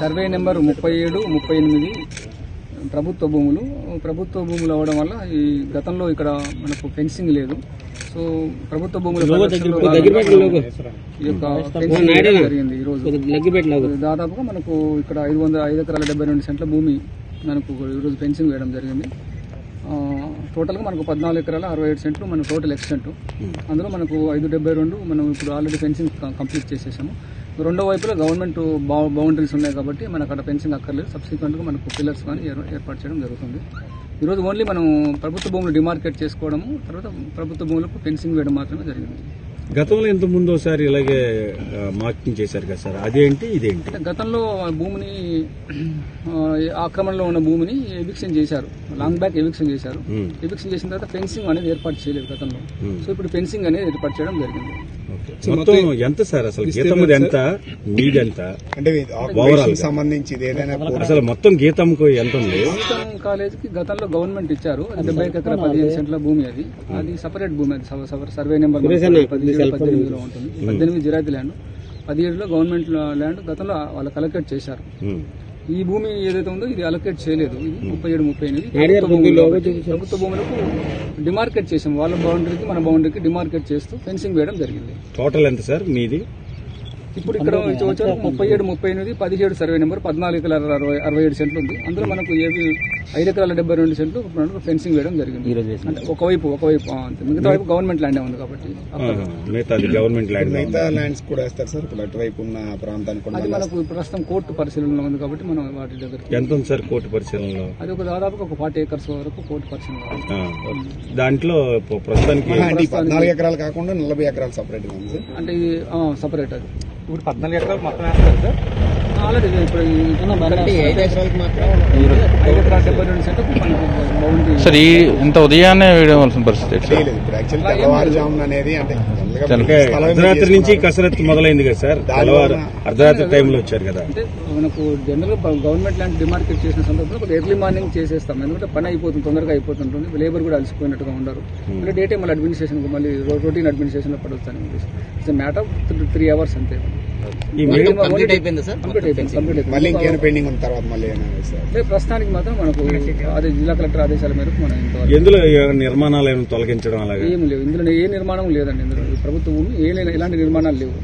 Survey number ముప్పై ఏడు ముప్పై ఎనిమిది ప్రభుత్వ భూములు. ప్రభుత్వ భూములు అవడం వల్ల ఈ గతంలో ఇక్కడ మనకు ఫెన్సింగ్ లేదు. సో ప్రభుత్వ భూముల ఈ యొక్క ఫెన్సింగ్ జరిగింది ఈ రోజు. దాదాపుగా మనకు ఇక్కడ ఐదు వందల ఐదు ఎకరాల డెబ్బై రెండు సెంట్ల భూమి మనకు ఈరోజు ఫెన్సింగ్ వేయడం జరిగింది. టోటల్గా మనకు పద్నాలుగు ఎకరాల అరవై ఏడు సెంట్లు మన టోటల్ ఎక్స్టెంట్ అందులో మనకు ఐదు డెబ్బై రెండు మనం ఇప్పుడు ఆల్రెడీ ఫెన్సింగ్ కంప్లీట్ చేసేసాము. రెండో వైపులో గవర్నమెంట్ బౌ- బౌండరీస్ ఉన్నాయి కాబట్టి మనకు అక్కడ ఫెన్సింగ్ అక్కర్లేదు. సబ్సిక్వెంట్గా మనకు పిల్లర్స్ కానీ ఏర్- ఏర్పాటు చేయడం జరుగుతుంది. ఈరోజు ఓన్లీ మనం ప్రభుత్వ భూములు డిమార్కెట్ చేసుకోవడము తర్వాత ప్రభుత్వ భూములకు ఫెన్సింగ్ వేయడం మాత్రమే జరిగింది. గతంలో ఇంత ముందు ఒకసారి ఇలాగే మార్కింగ్ చేశారు కదా సార్? అదేంటి ఇదేంటి? గతంలో భూమిని ఆక్రమణలో ఉన్న భూమిని ఎవిక్షన్ చేశారు. లాంగ్ బ్యాక్ ఎవిక్షన్ చేశారు. ఎవిక్షన్ చేసిన తర్వాత ఫెన్సింగ్ అనేది ఏర్పాటు చేయలేదు గతంలో. సో ఇప్పుడు ఫెన్సింగ్ అనేది ఏర్పాటు చేయడం జరిగింది. మొత్తం ఎంత సార్ అసలు? గీతం ఎంత? మీది ఎంత? అంటే సంబంధించి ఇది ఏదైనా అసలు మొత్తం గీతంకు ఎంత ఉంది? గీతం కాలేజీకి గతంలో గవర్నమెంట్ ఇచ్చారు. అది డెబ్బై ఎకరాల పదిహేను సెంట్ల భూమి అది. అది సపరేట్ భూమి అది. సర్వే నెంబర్ పదిహేడు పద్దెనిమిదిలో ఉంటుంది. పద్దెనిమిది జిరాతి ల్యాండ్. పదిహేడులో గవర్నమెంట్ ల్యాండ్ గతంలో వాళ్ళకి అలొకేట్ చేశారు. ఈ భూమి ఏదైతే ఉందో ఇది అలొకేట్ చేయలేదు. ఇది ముప్పై ఏడు ముప్పై ఎనిమిది. ప్రభుత్వ భూములకు డిమార్కెట్ చేసాం వాళ్ళ బౌండరీకి మన బౌండరీకి డిమార్కెట్ చేస్తూ ఫెన్సింగ్ వేయడం జరిగింది. టోటల్ ఎంత సార్? మీది? ఇప్పుడు ఇక్కడ వచ్చే ముప్పై ఏడు ముప్పై ఎనిమిది పదిహేడు సర్వే నెంబర్ పద్నాలుగు ఎకరాల అరవై అరవై ఏడు సెంట్లు ఉంది. అందులో మనకు ఏవి ఐదు ఎకరాల డెబ్బై రెండు సెంట్లు ఫెన్సింగ్ వేయడం జరిగింది. అంటే ఒకవైపు ఒకవైపు అంతే. మిగతా వైపు గవర్నమెంట్ ల్యాండ్ ఉంది కాబట్టి. గవర్నమెంట్ ల్యాండ్ మిగతా ల్యాండ్స్ కూడా వేస్తారు సార్. ఇప్పుడు అటువైపు ఉన్న ప్రాంతానికి అది మనకు ప్రస్తుతం కోర్టు పరిశీలనలో ఉంది కాబట్టి మనం వాటి దగ్గర ఎంత ఉంది సార్ కోర్టు పరిశీలనలో? అది ఒక దాదాపుగా ఒక ఫార్టీ ఏకర్స్ వరకు కోర్టు పరిశీలన ఉంది. ఆ, దాంట్లో ప్ర- ప్రస్తుతానికి పద్నాలుగు ఎకరాలు కాకుండా నలభై ఎకరాలు సపరేట్గా ఉంది సార్. అంటే ఇది సపరేట్ అది. ఇప్పుడు పద్నాలుగు ఎకరాలు మొత్తం వేస్తారు సార్. ఆల్రెడీ ఇప్పుడు సార్. ఈ ఇంత ఉదయాన్నే వేయవలసిన పరిస్థితి సార్? అనేది అంటే అర్ధరాత్రి నుంచి కసరత్తు మొదలైంది కదా సార్? తెల్లవారు అర్ధరాత్రి టైంలో వచ్చారు కదా. అంటే మనకు జనరల్ గవర్నమెంట్ ల్యాండ్ డిమార్కెట్ చేసిన సందర్భంలో కొద్దిగా ఎర్లీ మార్నింగ్ చేసేస్తాం. ఎందుకంటే పని అయిపోతుంది తొందరగా అయిపోతుంటుంది. లేబర్ కూడా అలసిపోయినట్టుగా ఉండరు మళ్ళీ డే టైం మళ్ళీ అడ్మినిస్ట్రేషన్ మళ్ళీ రొటీన్ అడ్మినిస్ట్రేషన్లో పడుతాను it's matter of three hours అంతే. ఈ మీ- కంప్లీట్ అయిపోయింది సార్? కంప్లీట్ అయిపోయింది కంప్లీట్ మళ్ళీ అయిపోయింది ఇంకేమైనా పెండింగ్ ఉన్న తర్వాత మళ్ళీ ఏమైనా వేస్తారు అంటే ప్రస్తుతానికి మాత్రం మనకు అదే జిల్లా కలెక్టర్ ఆదేశాల మేరకు మనం ఇంతవరకు ఎందులో ఏ నిర్మాణాలు ఏమైనా తొలగించడం అలాగా? ఏం లేవు. ఇందులో ఏ నిర్మాణం లేదండి ఇందులో. ప్రభుత్వ ఏ ఎలాంటి నిర్మాణాలు లేవు.